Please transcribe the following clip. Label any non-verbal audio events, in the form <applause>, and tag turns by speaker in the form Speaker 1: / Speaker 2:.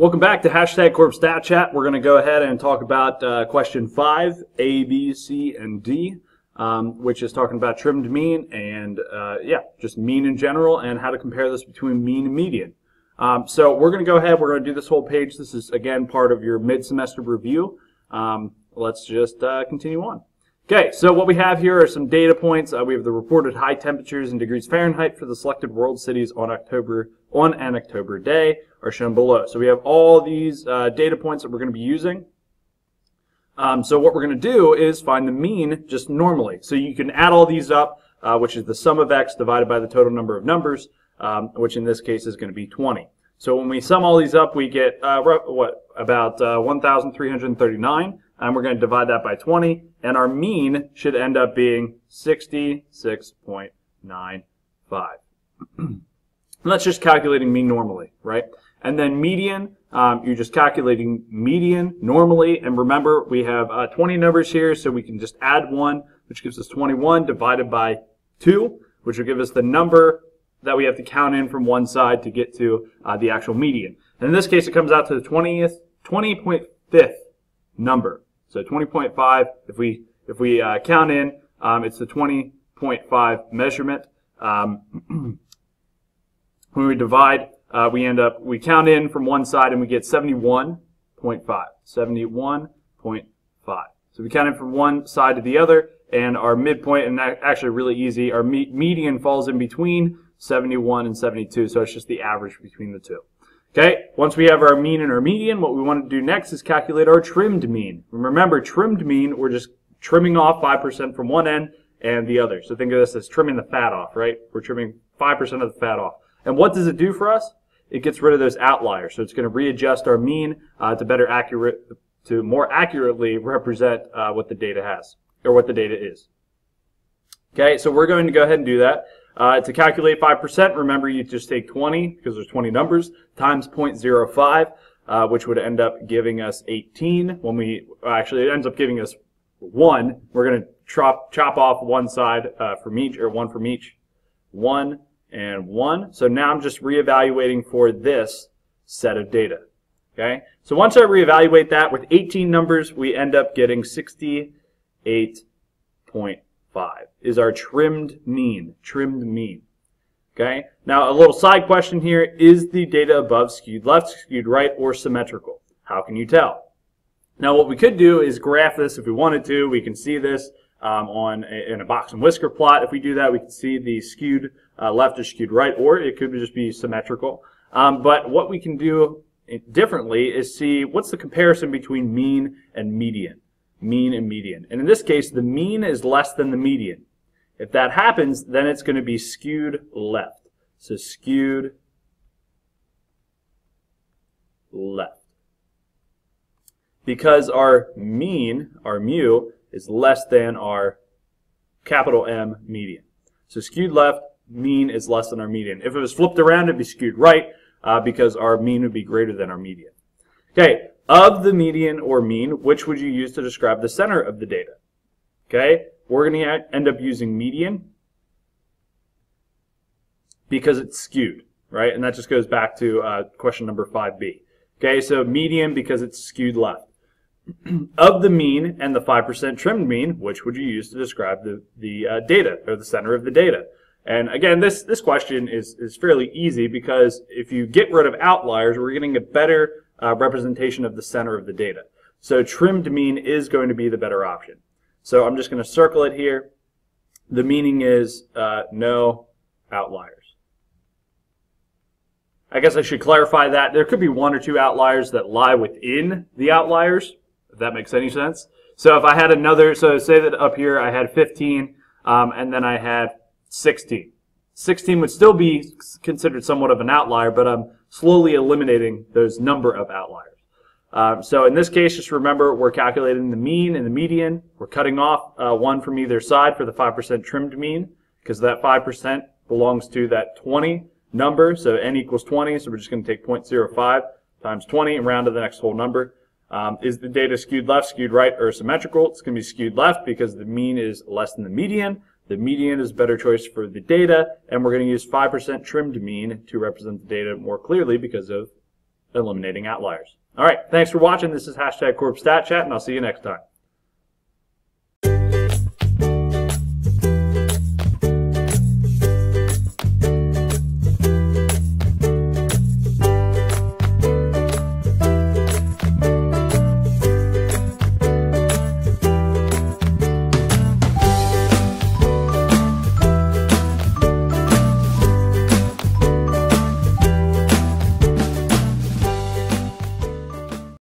Speaker 1: Welcome back to hashtag Korb Stat Chat. We're going to go ahead and talk about uh, question five, A, B, C, and D, um, which is talking about trimmed mean and uh, yeah, just mean in general and how to compare this between mean and median. Um, so we're going to go ahead. We're going to do this whole page. This is again part of your mid-semester review. Um, let's just uh, continue on. Okay, so what we have here are some data points. Uh, we have the reported high temperatures in degrees Fahrenheit for the selected world cities on October on an October day are shown below. So we have all these uh, data points that we're going to be using. Um, so what we're going to do is find the mean just normally. So you can add all these up, uh, which is the sum of x divided by the total number of numbers, um, which in this case is going to be 20. So when we sum all these up, we get uh, what about uh, 1,339, and we're going to divide that by 20, and our mean should end up being 66.95. <clears throat> that's just calculating mean normally, right? And then median, um, you're just calculating median normally. And remember, we have uh, 20 numbers here, so we can just add 1, which gives us 21, divided by 2, which will give us the number that we have to count in from one side to get to uh, the actual median. And in this case, it comes out to the 20th, 20.5th number. So 20.5, if we, if we uh, count in, um, it's the 20.5 measurement. Um, <clears throat> when we divide, uh, we end up, we count in from one side and we get 71.5. 71.5. So we count in from one side to the other, and our midpoint, and that actually really easy, our me median falls in between 71 and 72, so it's just the average between the two. Okay, once we have our mean and our median, what we want to do next is calculate our trimmed mean. Remember, trimmed mean, we're just trimming off 5% from one end and the other. So think of this as trimming the fat off, right? We're trimming 5% of the fat off. And what does it do for us? It gets rid of those outliers. So it's going to readjust our mean uh, to better accurate, to more accurately represent uh, what the data has, or what the data is. Okay, so we're going to go ahead and do that. Uh, to calculate 5%, remember you just take 20, because there's 20 numbers, times 0.05, uh, which would end up giving us 18. When we, actually it ends up giving us 1. We're going to chop, chop off one side uh, from each, or one from each. 1 and 1. So now I'm just reevaluating for this set of data. Okay, so once I reevaluate that with 18 numbers, we end up getting 68.5 is our trimmed mean, trimmed mean. Okay, now a little side question here, is the data above skewed left, skewed right, or symmetrical? How can you tell? Now what we could do is graph this if we wanted to. We can see this um, on a, in a box and whisker plot. If we do that, we can see the skewed uh, left is skewed right, or it could just be symmetrical. Um, but what we can do differently is see what's the comparison between mean and median. Mean and median. And in this case, the mean is less than the median. If that happens, then it's going to be skewed left. So skewed left. Because our mean, our mu, is less than our capital M median. So skewed left, mean is less than our median. If it was flipped around, it'd be skewed right uh, because our mean would be greater than our median. Okay, of the median or mean, which would you use to describe the center of the data? Okay, we're going to end up using median because it's skewed, right? And that just goes back to uh, question number 5b. Okay, so median because it's skewed left. <clears throat> of the mean and the 5% trimmed mean, which would you use to describe the, the uh, data or the center of the data? And again, this, this question is, is fairly easy because if you get rid of outliers, we're getting a better uh, representation of the center of the data. So trimmed mean is going to be the better option. So I'm just going to circle it here. The meaning is uh, no outliers. I guess I should clarify that. There could be one or two outliers that lie within the outliers, if that makes any sense. So if I had another, so say that up here I had 15, um, and then I had 16. 16 would still be considered somewhat of an outlier, but I'm slowly eliminating those number of outliers. Um, so in this case, just remember we're calculating the mean and the median. We're cutting off uh, one from either side for the 5% trimmed mean because that 5% belongs to that 20 number. So n equals 20, so we're just going to take 0.05 times 20 and round to the next whole number. Um, is the data skewed left, skewed right, or symmetrical? It's going to be skewed left because the mean is less than the median. The median is a better choice for the data, and we're going to use 5% trimmed mean to represent the data more clearly because of eliminating outliers. All right, thanks for watching. This is hashtag Korb Stat Chat, and I'll see you next time.